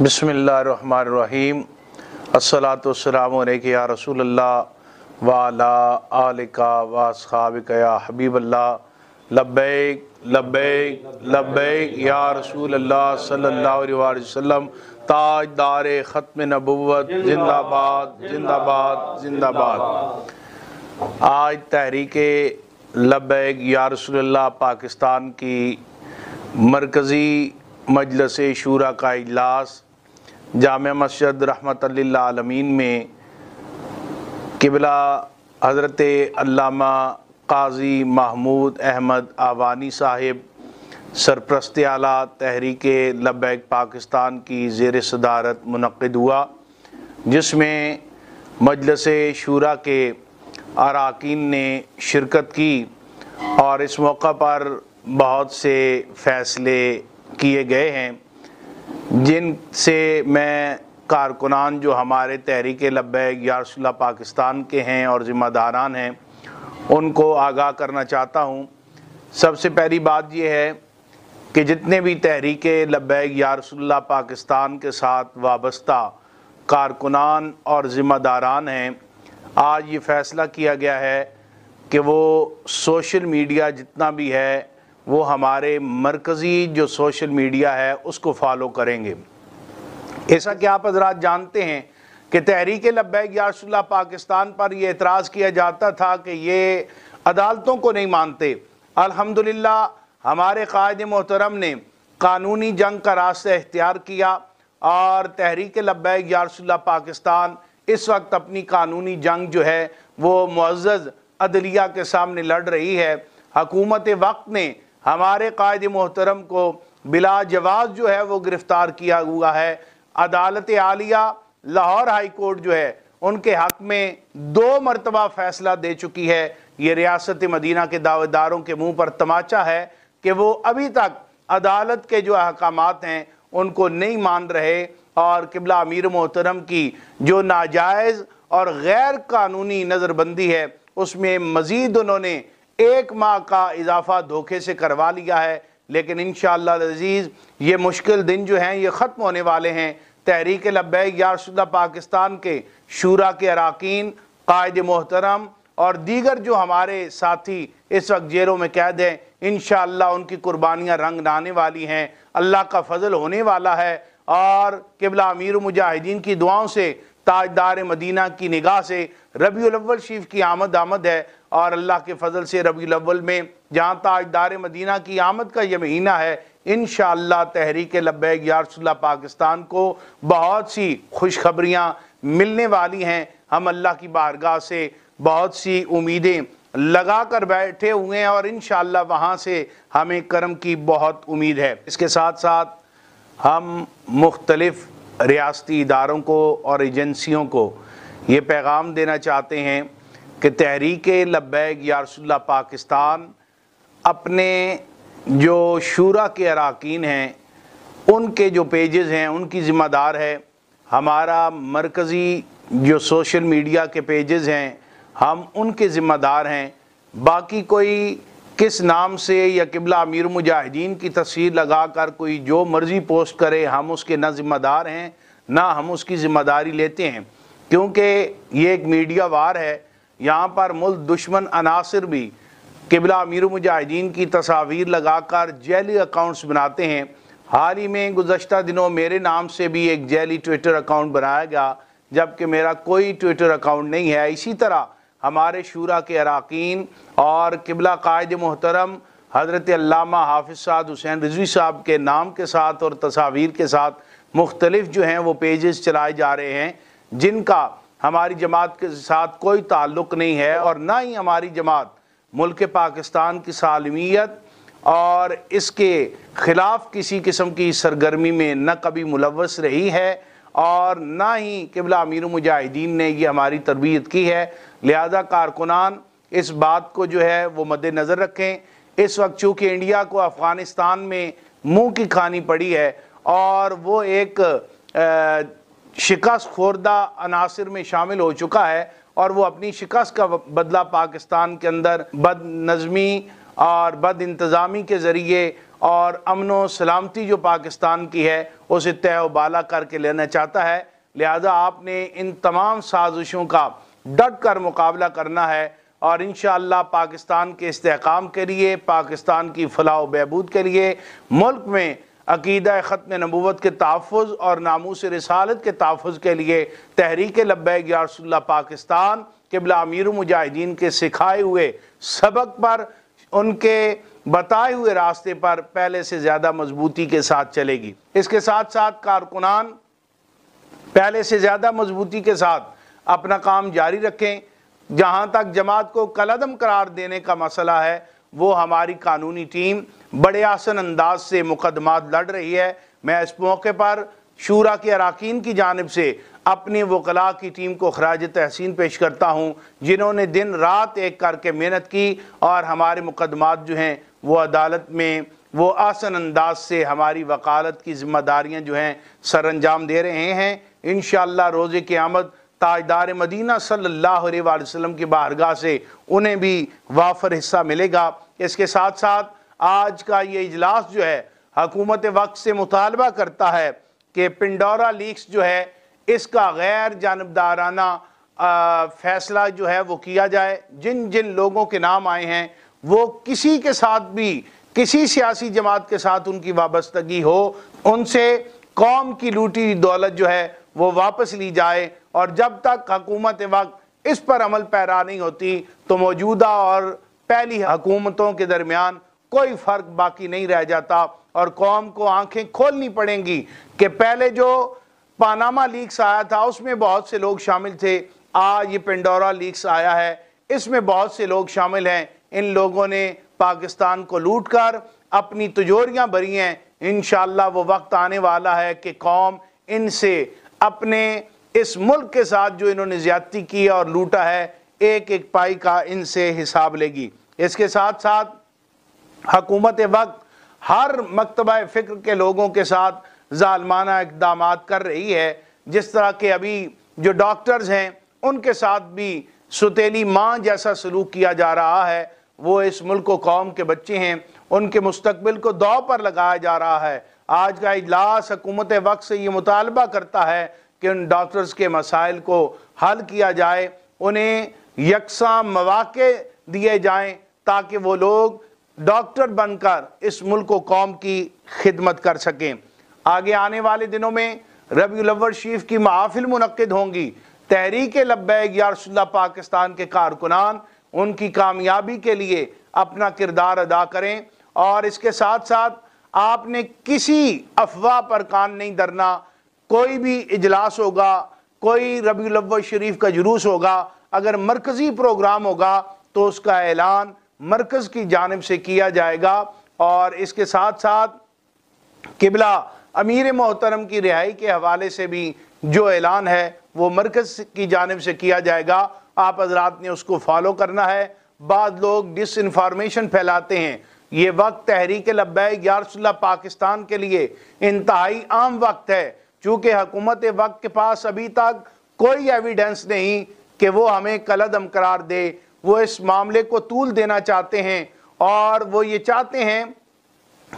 بسم اللہ الرحمن الرحیم۔ الصلاة والسلام علیکہ یا رسول اللہ وعلا آلکا واصحابک یا حبیب اللہ۔ لبیک لبیک لبیک یا رسول اللہ صلی اللہ علیہ وآلہ وسلم۔ تاج دار ختم نبوت زندہ باد زندہ باد زندہ باد آج تحریک لبیک یا رسول اللہ پاکستان کی مرکزی مجلس شورا کا اجلاس جامع مسجد رحمت اللہ عالمین میں قبلہ حضرت علامہ قاضی محمود احمد آوانی صاحب سرپرست اعلیٰ تحریک لبیک پاکستان کی زیر صدارت منعقد ہوا، جس میں مجلس شورا کے اراکین نے شرکت کی اور اس موقع پر بہت سے فیصلے کیے گئے ہیں، جن سے میں کارکنان جو ہمارے تحریک لبیک یا رسول اللہ پاکستان کے ہیں اور ذمہ داران ہیں، ان کو آگاہ کرنا چاہتا ہوں۔ سب سے پہلی بات یہ ہے کہ جتنے بھی تحریک لبیک یا رسول اللہ پاکستان کے ساتھ وابستہ کارکنان اور ذمہ داران ہیں، آج یہ فیصلہ کیا گیا ہے کہ وہ سوشل میڈیا جتنا بھی ہے وہ ہمارے مرکزی جو سوشل میڈیا ہے، اس کو فالو کریں گے۔ ایسا کہ آپ حضرات جانتے ہیں کہ تحریک لبیک یا رسول اللہ پاکستان پر یہ اعتراض کیا جاتا تھا کہ یہ عدالتوں کو نہیں مانتے۔ الحمدللہ، ہمارے قائد محترم نے قانونی جنگ کا راستہ اختیار کیا اور تحریک لبیک یا رسول اللہ پاکستان اس وقت اپنی قانونی جنگ جو ہے، وہ معزز عدلیہ کے سامنے لڑ رہی ہے۔ حکومت وقت نے ہمارے قائد محترم کو بلا جواز جو ہے وہ گرفتار کیا ہوا ہے۔ عدالت عالیہ لاہور ہائی کورٹ جو ہے ان کے حق میں دو مرتبہ فیصلہ دے چکی ہے۔ یہ ریاست مدینہ کے دعویداروں کے منہ پر تماچا ہے کہ وہ ابھی تک عدالت کے جو احکامات ہیں ان کو نہیں مان رہے اور قبلہ امیر محترم کی جو ناجائز اور غیر قانونی نظر بندی ہے، اس میں مزید انہوں نے ایک ماہ کا اضافہ دھوکے سے کروا لیا ہے، لیکن انشاءاللہ العزیز یہ مشکل دن جو ہیں، یہ ختم ہونے والے ہیں۔ تحریک لبیک یا رسول اللہ پاکستان کے شورا کے اراکین، قائد محترم اور دیگر جو ہمارے ساتھی اس وقت جیلوں میں قید ہیں، انشاءاللہ ان کی قربانیاں رنگ لانے والی ہیں۔ اللہ کا فضل ہونے والا ہے اور قبلہ امیر مجاہدین کی دعاؤں سے، تاجدار مدینہ کی نگاہ سے، ربیع الاول شیف کی آمد آمد ہے۔ اور اللہ کے فضل سے ربیع الاول میں جہاں تاجدار مدینہ کی آمد کا یہ مہینہ ہے، انشاءاللہ تحریک لبیک یا رسول اللہ پاکستان کو بہت سی خوشخبریاں ملنے والی ہیں۔ ہم اللہ کی بارگاہ سے بہت سی امیدیں لگا کر بیٹھے ہوئے ہیں اور انشاءاللہ وہاں سے ہمیں کرم کی بہت امید ہے۔ اس کے ساتھ ساتھ ہم مختلف ریاستی اداروں کو اور ایجنسیوں کو یہ پیغام دینا چاہتے ہیں۔ کہ تحریک لبیک یا رسول اللہ پاکستان اپنے جو شورا کے اراکین ہیں، ان کے جو پیجز ہیں، ان کی ذمہ دار ہے۔ ہمارا مرکزی جو سوشل میڈیا کے پیجز ہیں، ہم ان کے ذمہ دار ہیں۔ باقی کوئی کس نام سے یا قبلہ امیر مجاہدین کی تصویر لگا کر کوئی جو مرضی پوسٹ کرے، ہم اس کے نہ ذمہ دار ہیں، نہ ہم اس کی ذمہ داری لیتے ہیں۔ کیونکہ یہ ایک میڈیا وار ہے۔ یہاں پر ملک دشمن عناصر بھی قبلہ امیر مجاہدین کی تصاویر لگا کر جیلی اکاؤنٹس بناتے ہیں۔ حال ہی میں گزشتہ دنوں میرے نام سے بھی ایک جیلی ٹویٹر اکاؤنٹ بنایا گیا، جبکہ میرا کوئی ٹویٹر اکاؤنٹ نہیں ہے۔ اسی طرح ہمارے شورا کے اراکین اور قبلہ قائد محترم حضرت علامہ حافظ سعد حسین رضوی صاحب کے نام کے ساتھ اور تصاویر کے ساتھ مختلف جو ہیں وہ پیجز چلائے جا رہے ہیں، جن کا ہماری جماعت کے ساتھ کوئی تعلق نہیں ہے اور نہ ہی ہماری جماعت ملک پاکستان کی سالمیت اور اس کے خلاف کسی قسم کی سرگرمی میں نہ کبھی ملوث رہی ہے اور نہ ہی قبلہ امیر مجاہدین نے یہ ہماری تربیت کی ہے۔ لہذا کارکنان، اس بات کو جو ہے وہ مد نظر رکھیں۔ اس وقت چونکہ انڈیا کو افغانستان میں منہ کی کھانی پڑی ہے اور وہ ایک شکست خوردہ عناصر میں شامل ہو چکا ہے اور وہ اپنی شکست کا بدلہ پاکستان کے اندر بد نظمی اور بد انتظامی کے ذریعے اور امن و سلامتی جو پاکستان کی ہے اسے طے و بالا کر کے لینا چاہتا ہے۔ لہذا آپ نے ان تمام سازشوں کا ڈٹ کر مقابلہ کرنا ہے اور انشاءاللہ پاکستان کے استحکام کے لیے، پاکستان کی فلاح و بہبود کے لیے، ملک میں عقیدہ ختم نبوت کے تحفظ اور ناموس رسالت کے تحفظ کے لیے تحریک لبیک یا رسول اللہ پاکستان، قبلہ امیر مجاہدین کے سکھائے ہوئے سبق پر، ان کے بتائے ہوئے راستے پر پہلے سے زیادہ مضبوطی کے ساتھ چلے گی۔ اس کے ساتھ ساتھ کارکنان پہلے سے زیادہ مضبوطی کے ساتھ اپنا کام جاری رکھیں۔ جہاں تک جماعت کو کلدم قرار دینے کا مسئلہ ہے وہ ہماری قانونی ٹیم بڑے آسن انداز سے مقدمات لڑ رہی ہے۔ میں اس موقع پر شورا کے اراکین کی جانب سے اپنی وکلاء کی ٹیم کو خراج تحسین پیش کرتا ہوں، جنہوں نے دن رات ایک کر کے محنت کی اور ہمارے مقدمات جو ہیں وہ عدالت میں، وہ آسن انداز سے ہماری وکالت کی ذمہ داریاں جو ہیں سر انجام دے رہے ہیں۔ انشاءاللہ روز قیامت تاجدار مدینہ صلی اللہ علیہ وسلم کی بارگاہ سے انہیں بھی وافر حصہ ملے گا۔ اس کے ساتھ ساتھ آج کا یہ اجلاس جو ہے، حکومت وقت سے مطالبہ کرتا ہے کہ پنڈورا لیکس جو ہے، اس کا غیر جانبدارانہ فیصلہ جو ہے وہ کیا جائے۔ جن جن لوگوں کے نام آئے ہیں، وہ کسی کے ساتھ بھی، کسی سیاسی جماعت کے ساتھ ان کی وابستگی ہو، ان سے قوم کی لوٹی دولت جو ہے وہ واپس لی جائے۔ اور جب تک حکومت وقت اس پر عمل پیرا نہیں ہوتی تو موجودہ اور پہلی حکومتوں کے درمیان کوئی فرق باقی نہیں رہ جاتا اور قوم کو آنکھیں کھولنی پڑیں گی کہ پہلے جو پاناما لیکس آیا تھا، اس میں بہت سے لوگ شامل تھے۔ آج یہ پنڈورا لیکس آیا ہے، اس میں بہت سے لوگ شامل ہیں۔ ان لوگوں نے پاکستان کو لوٹ کر اپنی تجوریاں بری ہیں۔ انشاءاللہ وہ وقت آنے والا ہے کہ قوم ان سے اپنے اس ملک کے ساتھ جو انہوں نے زیادتی کی اور لوٹا ہے، ایک ایک پائی کا ان سے حساب لے گی۔ اس کے ساتھ ساتھ حکومت وقت ہر مکتبہ فکر کے لوگوں کے ساتھ ظالمانہ اقدامات کر رہی ہے۔ جس طرح کہ ابھی جو ڈاکٹرز ہیں، ان کے ساتھ بھی ستیلی ماں جیسا سلوک کیا جا رہا ہے۔ وہ اس ملک و قوم کے بچے ہیں۔ ان کے مستقبل کو دو پر لگایا جا رہا ہے۔ آج کا اجلاس حکومت وقت سے یہ مطالبہ کرتا ہے کہ ان ڈاکٹرز کے مسائل کو حل کیا جائے، انہیں یکساں مواقع دیے جائیں تاکہ وہ لوگ ڈاکٹر بن کر اس ملک و قوم کی خدمت کر سکیں۔ آگے آنے والے دنوں میں ربیع الاول شریف کی محافل منعقد ہوں گی۔ تحریک لبیک یا رسول اللہ پاکستان کے کارکنان، ان کی کامیابی کے لیے اپنا کردار ادا کریں اور اس کے ساتھ ساتھ آپ نے کسی افواہ پر کان نہیں درنا کوئی بھی اجلاس ہوگا، کوئی ربیع الاول شریف کا جلوس ہوگا، اگر مرکزی پروگرام ہوگا تو اس کا اعلان مرکز کی جانب سے کیا جائے گا اور اس کے ساتھ ساتھ قبلہ امیر محترم کی رہائی کے حوالے سے بھی جو اعلان ہے وہ مرکز کی جانب سے کیا جائے گا۔ آپ حضرات نے اس کو فالو کرنا ہے۔ بعض لوگ ڈس انفارمیشن پھیلاتے ہیں۔ یہ وقت تحریک لبیک یا رسول اللہ پاکستان کے لیے انتہائی عام وقت ہے۔ چونکہ حکومت وقت کے پاس ابھی تک کوئی ایویڈنس نہیں کہ وہ ہمیں قلدم قرار دے۔ وہ اس معاملے کو طول دینا چاہتے ہیں اور وہ یہ چاہتے ہیں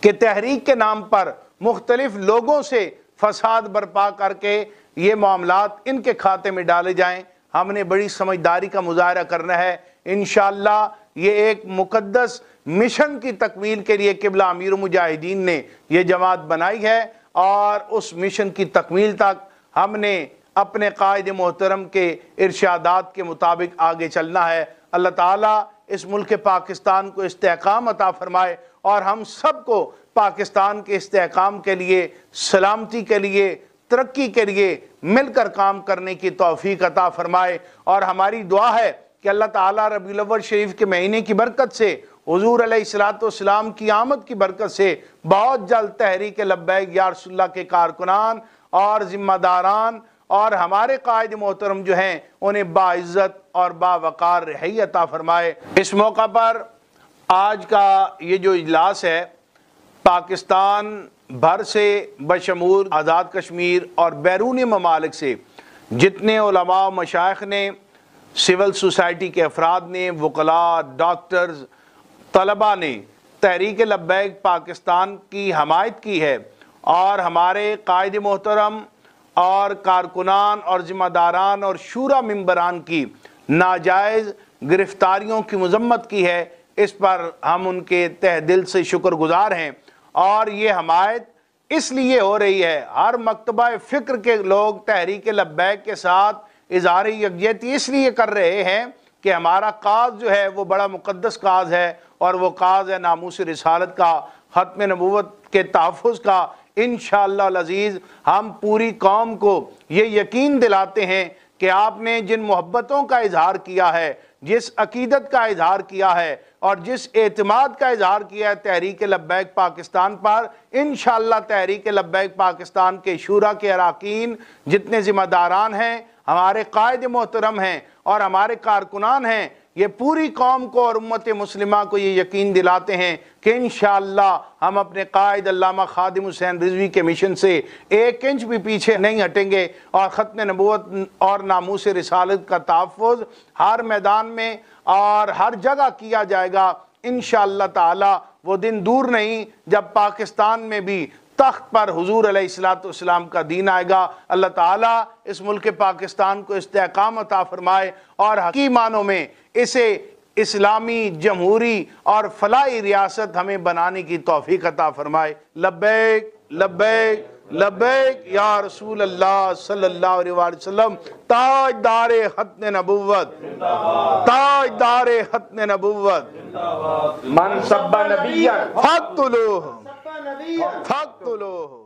کہ تحریک کے نام پر مختلف لوگوں سے فساد برپا کر کے یہ معاملات ان کے کھاتے میں ڈالے جائیں۔ ہم نے بڑی سمجھداری کا مظاہرہ کرنا ہے۔ انشاءاللہ یہ ایک مقدس مشن کی تکمیل کے لیے قبلہ امیر مجاہدین نے یہ جماعت بنائی ہے۔ اور اس مشن کی تکمیل تک ہم نے اپنے قائد محترم کے ارشادات کے مطابق آگے چلنا ہے۔ اللہ تعالیٰ اس ملک پاکستان کو استحکام عطا فرمائے اور ہم سب کو پاکستان کے استحکام کے لیے، سلامتی کے لیے، ترقی کے لیے مل کر کام کرنے کی توفیق عطا فرمائے۔ اور ہماری دعا ہے کہ اللہ تعالیٰ ربی الاول شریف کے مہینے کی برکت سے حضور علیہ السلام کی آمد کی برکت سے بہت جلد تحریک لبیک یا رسول اللہ کے کارکنان اور ذمہ داران اور ہمارے قائد محترم جو ہیں، انہیں باعزت اور باوقار رہی عطا فرمائے۔ اس موقع پر آج کا یہ جو اجلاس ہے، پاکستان بھر سے بشمور آزاد کشمیر اور بیرونی ممالک سے جتنے علماء و مشائق نے، سول سوسائٹی کے افراد نے، وکلاء، ڈاکٹرز طلبہ نے تحریک لبیک پاکستان کی حمایت کی ہے اور ہمارے قائد محترم اور کارکنان اور ذمہ داران اور شورا ممبران کی ناجائز گرفتاریوں کی مذمت کی ہے۔ اس پر ہم ان کے تہ دل سے شکر گزار ہیں۔ اور یہ حمایت اس لیے ہو رہی ہے، ہر مکتبہ فکر کے لوگ تحریک لبیک کے ساتھ اظہار یکجہتی اس لیے کر رہے ہیں کہ ہمارا کاز جو ہے وہ بڑا مقدس کاز ہے اور وہ کاز ہے ناموس رسالت کا، ختم نبوت کے تحفظ کا۔ انشاءاللہ العزیز، ہم پوری قوم کو یہ یقین دلاتے ہیں کہ آپ نے جن محبتوں کا اظہار کیا ہے، جس عقیدت کا اظہار کیا ہے اور جس اعتماد کا اظہار کیا ہے تحریک لبیک پاکستان پر، انشاءاللہ تحریک لبیک پاکستان کے شورا کے اراکین جتنے ذمہ داران ہیں، ہمارے قائد محترم ہیں اور ہمارے کارکنان ہیں یہ پوری قوم کو اور امت مسلمہ کو یہ یقین دلاتے ہیں کہ انشاءاللہ ہم اپنے قائد علامہ خادم حسین رضوی کے مشن سے ایک انچ بھی پیچھے نہیں ہٹیں گے اور ختم نبوت اور ناموس رسالت کا تحفظ ہر میدان میں اور ہر جگہ کیا جائے گا۔ انشاءاللہ تعالی وہ دن دور نہیں جب پاکستان میں بھی تخت پر حضور علیہ السلام کا دین آئے گا۔ اللہ تعالیٰ اس ملک پاکستان کو استحکام عطا فرمائے اور حکیمانوں میں اسے اسلامی جمہوری اور فلاحی ریاست ہمیں بنانے کی توفیق عطا فرمائے۔ لبیک لبیک لبیک یا رسول اللہ صلی اللہ علیہ وسلم تاج دار ختن نبوت تاج دار ختن نبوت۔ من سب نبیت فقتلوہ فقتلوہ